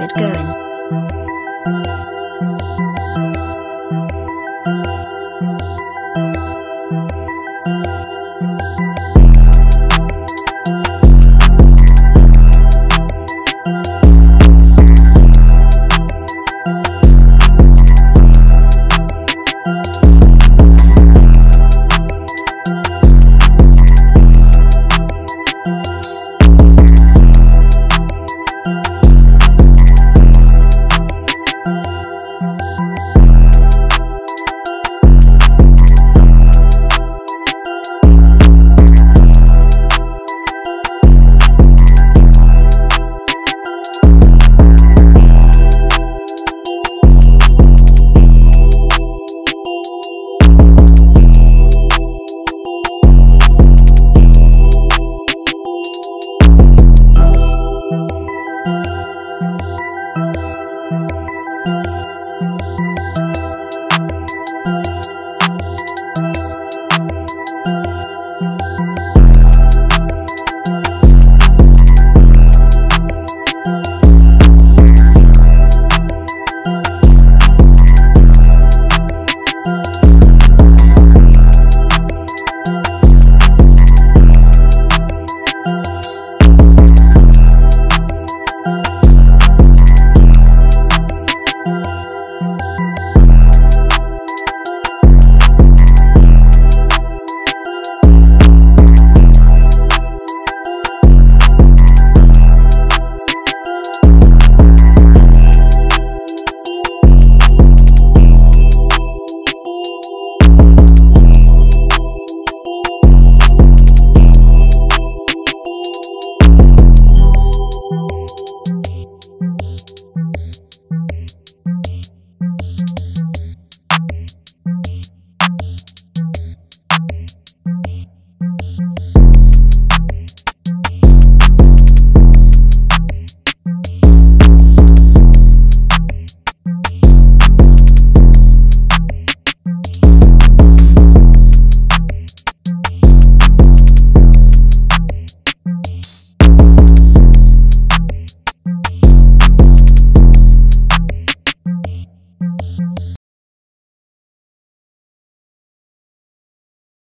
keep it going.